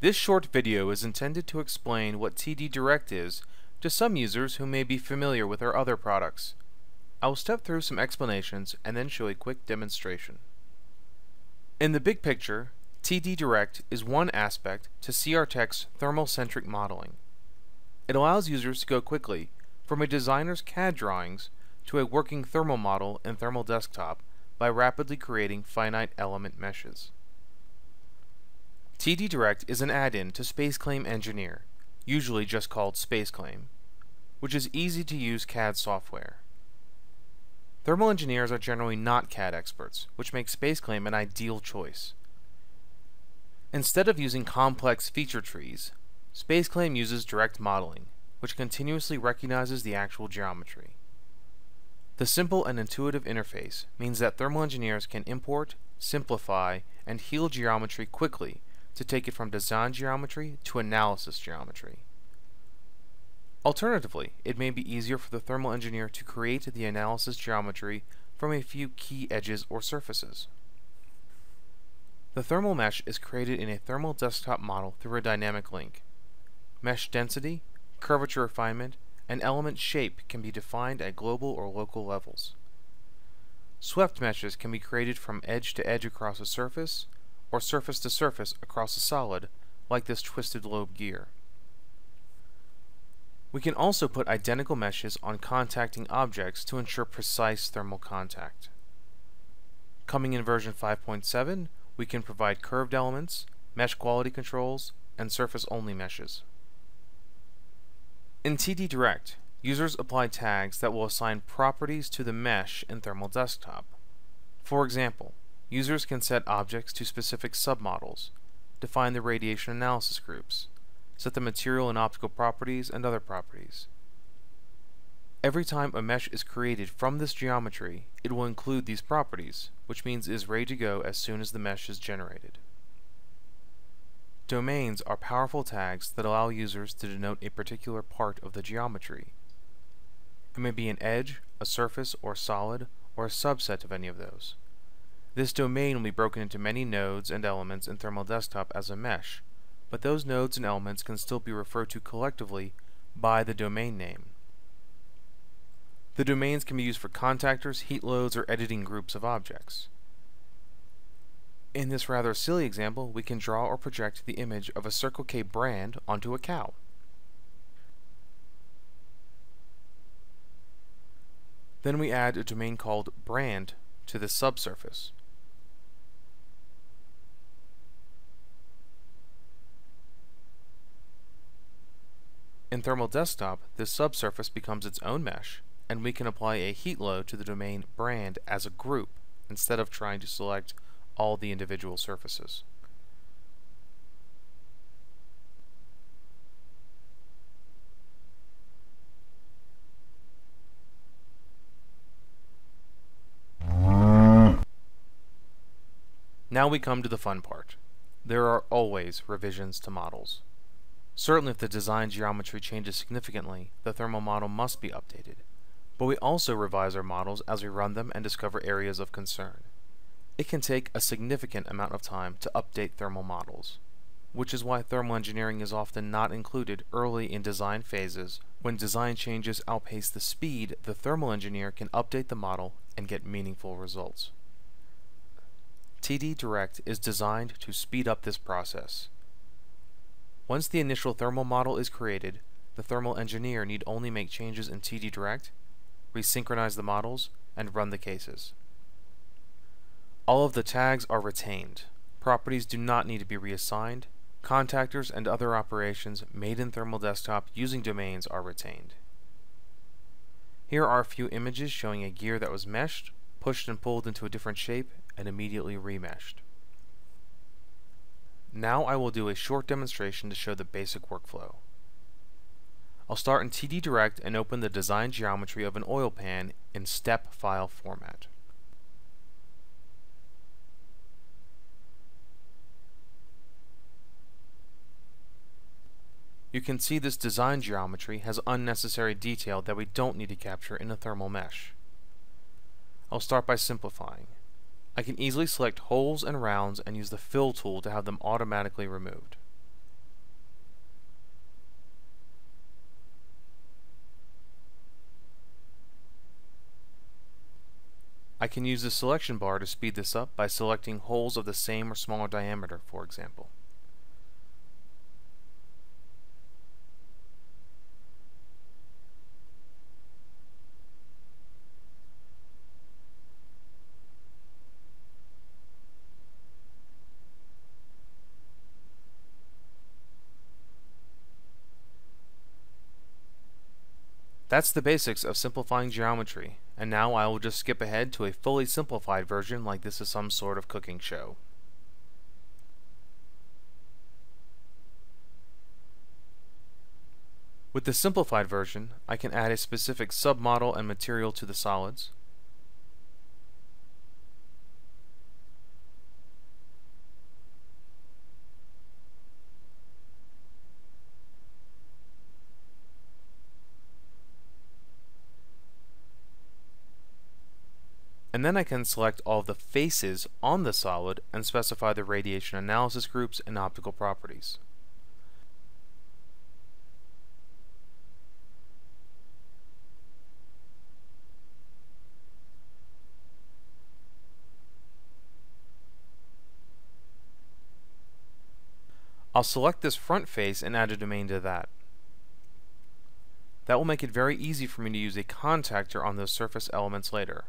This short video is intended to explain what TD Direct is to some users who may be familiar with our other products. I will step through some explanations and then show a quick demonstration. In the big picture, TD Direct is one aspect to CRTech's thermal-centric modeling. It allows users to go quickly from a designer's CAD drawings to a working thermal model in Thermal Desktop by rapidly creating finite element meshes. TD Direct is an add-in to SpaceClaim Engineer, usually just called SpaceClaim, which is easy to use CAD software. Thermal engineers are generally not CAD experts, which makes SpaceClaim an ideal choice. Instead of using complex feature trees, SpaceClaim uses direct modeling, which continuously recognizes the actual geometry. The simple and intuitive interface means that thermal engineers can import, simplify, and heal geometry quickly to take it from design geometry to analysis geometry. Alternatively, it may be easier for the thermal engineer to create the analysis geometry from a few key edges or surfaces. The thermal mesh is created in a thermal desktop model through a dynamic link. Mesh density, curvature refinement, and element shape can be defined at global or local levels. Swept meshes can be created from edge to edge across a surface, or surface to surface across a solid, like this twisted lobe gear. We can also put identical meshes on contacting objects to ensure precise thermal contact. Coming in version 5.7, we can provide curved elements, mesh quality controls, and surface-only meshes. In TD Direct, users apply tags that will assign properties to the mesh in Thermal Desktop. For example, users can set objects to specific submodels, define the radiation analysis groups, set the material and optical properties and other properties. Every time a mesh is created from this geometry, it will include these properties, which means it is ready to go as soon as the mesh is generated. Domains are powerful tags that allow users to denote a particular part of the geometry. It may be an edge, a surface, or solid, or a subset of any of those. This domain will be broken into many nodes and elements in Thermal Desktop as a mesh, but those nodes and elements can still be referred to collectively by the domain name. The domains can be used for contactors, heat loads, or editing groups of objects. In this rather silly example, we can draw or project the image of a Circle K brand onto a cow. Then we add a domain called brand to the subsurface. In Thermal Desktop, this subsurface becomes its own mesh, and we can apply a heat load to the domain brand as a group instead of trying to select all the individual surfaces. Now we come to the fun part. There are always revisions to models. Certainly if the design geometry changes significantly, the thermal model must be updated. But we also revise our models as we run them and discover areas of concern. It can take a significant amount of time to update thermal models, which is why thermal engineering is often not included early in design phases when design changes outpace the speed the thermal engineer can update the model and get meaningful results. TD Direct is designed to speed up this process. Once the initial thermal model is created, the thermal engineer need only make changes in TD Direct, resynchronize the models, and run the cases. All of the tags are retained. Properties do not need to be reassigned. Contactors and other operations made in Thermal Desktop using domains are retained. Here are a few images showing a gear that was meshed, pushed and pulled into a different shape, and immediately remeshed. Now I will do a short demonstration to show the basic workflow. I'll start in TD Direct and open the design geometry of an oil pan in step file format. You can see this design geometry has unnecessary detail that we don't need to capture in a thermal mesh. I'll start by simplifying. I can easily select holes and rounds and use the fill tool to have them automatically removed. I can use the selection bar to speed this up by selecting holes of the same or smaller diameter, for example. That's the basics of simplifying geometry, and now I will just skip ahead to a fully simplified version like this is some sort of cooking show. With the simplified version, I can add a specific submodel and material to the solids, and then I can select all the faces on the solid and specify the radiation analysis groups and optical properties. I'll select this front face and add a domain to that. That will make it very easy for me to use a contactor on those surface elements later.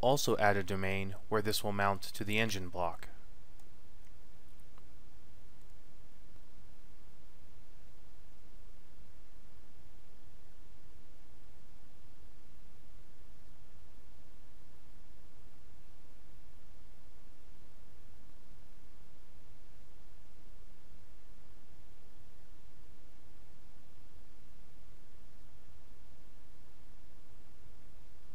I'll also add a domain where this will mount to the engine block.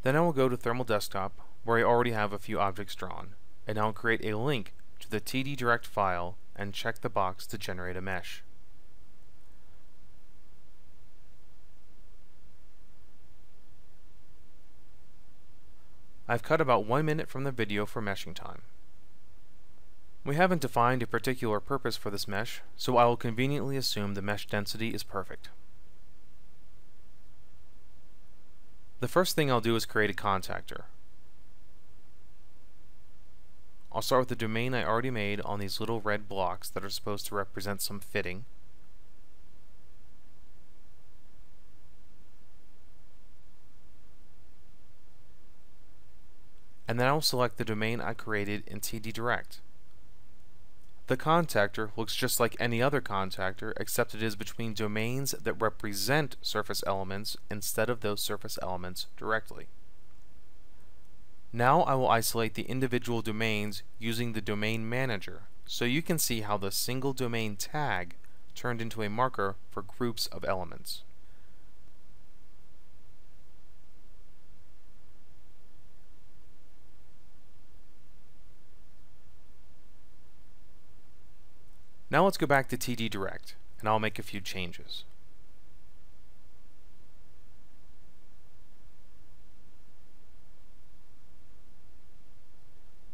Then I will go to Thermal Desktop, where I already have a few objects drawn, and I'll create a link to the TD Direct file and check the box to generate a mesh. I've cut about one minute from the video for meshing time. We haven't defined a particular purpose for this mesh, so I will conveniently assume the mesh density is perfect. The first thing I'll do is create a contactor. I'll start with the domain I already made on these little red blocks that are supposed to represent some fitting. And then I'll select the domain I created in TD Direct. The contactor looks just like any other contactor except it is between domains that represent surface elements instead of those surface elements directly. Now I will isolate the individual domains using the domain manager so you can see how the single domain tag turned into a marker for groups of elements. Now let's go back to TD Direct, and I'll make a few changes.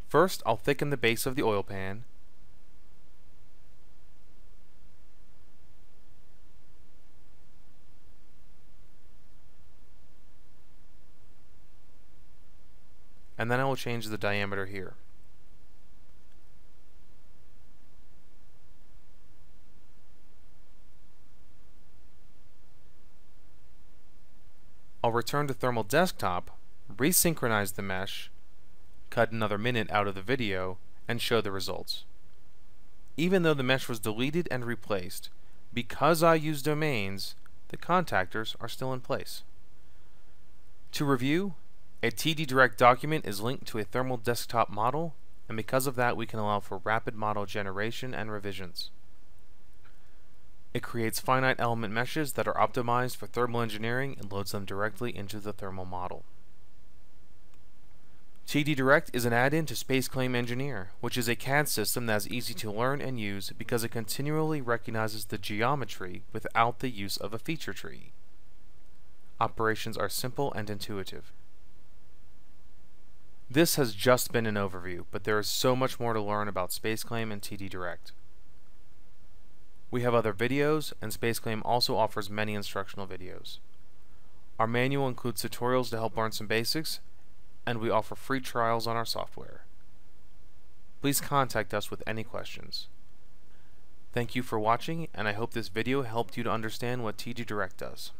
First, I'll thicken the base of the oil pan. And then I will change the diameter here. I'll return to Thermal Desktop, resynchronize the mesh, cut another minute out of the video, and show the results. Even though the mesh was deleted and replaced, because I use domains, the contactors are still in place. To review, a TD Direct document is linked to a thermal desktop model, and because of that we can allow for rapid model generation and revisions. It creates finite element meshes that are optimized for thermal engineering and loads them directly into the thermal model. TD Direct is an add-in to SpaceClaim Engineer, which is a CAD system that is easy to learn and use because it continually recognizes the geometry without the use of a feature tree. Operations are simple and intuitive. This has just been an overview, but there is so much more to learn about SpaceClaim and TD Direct. We have other videos, and SpaceClaim also offers many instructional videos. Our manual includes tutorials to help learn some basics, and we offer free trials on our software. Please contact us with any questions. Thank you for watching, and I hope this video helped you to understand what TD Direct does.